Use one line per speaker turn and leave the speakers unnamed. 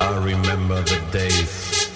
I remember the days.